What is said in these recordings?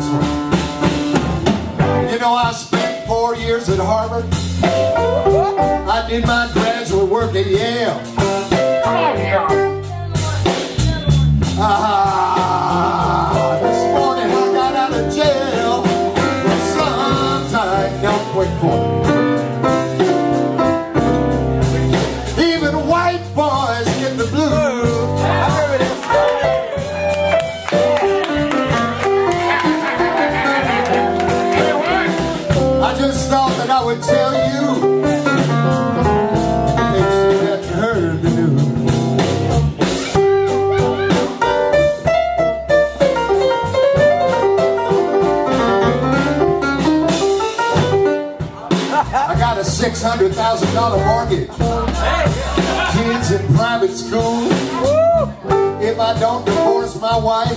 this one. You know, I spent four years at Harvard. I did my graduate work at Yale. Ah, I would tell you hadn't heard the news. I got a $600,000 mortgage. Kids in private school. If I don't divorce my wife,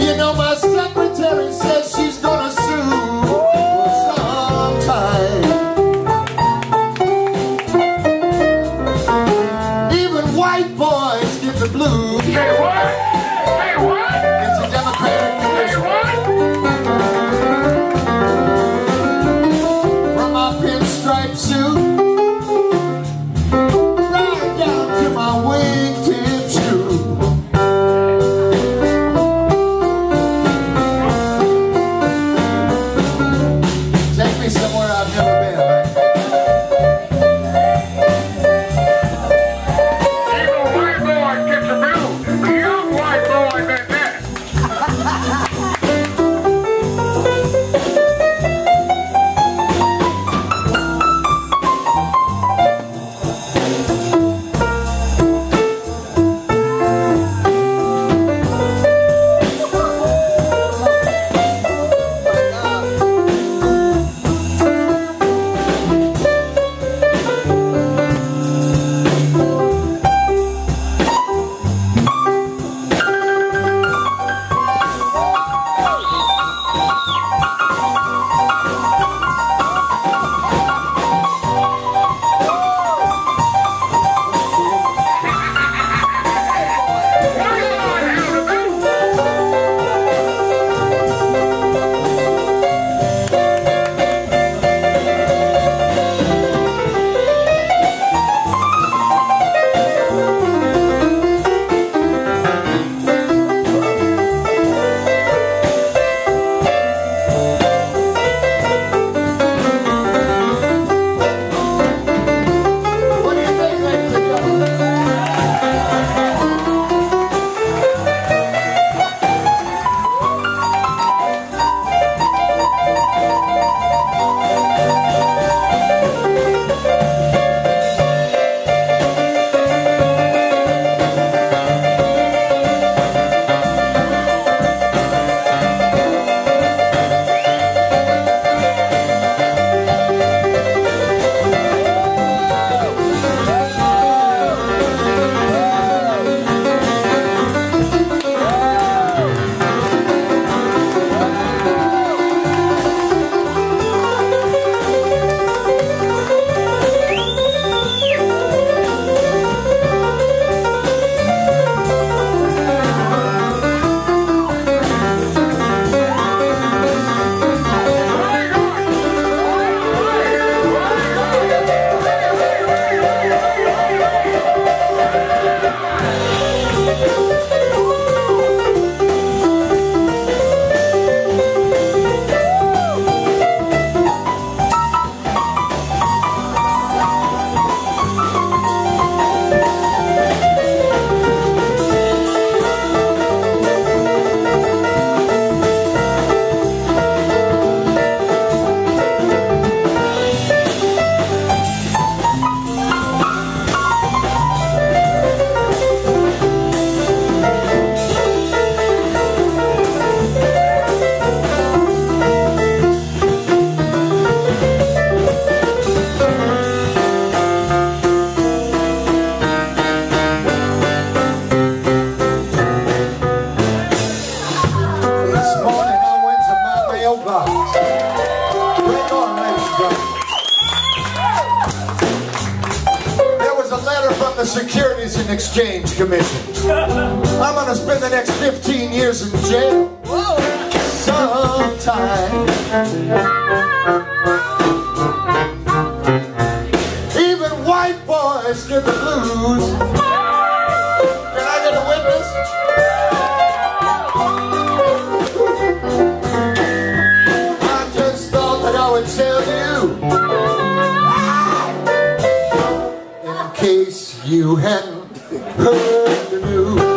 you know my secretary says the Securities and Exchange Commission. I'm gonna spend the next 15 years in jail. Son case you hadn't heard the news.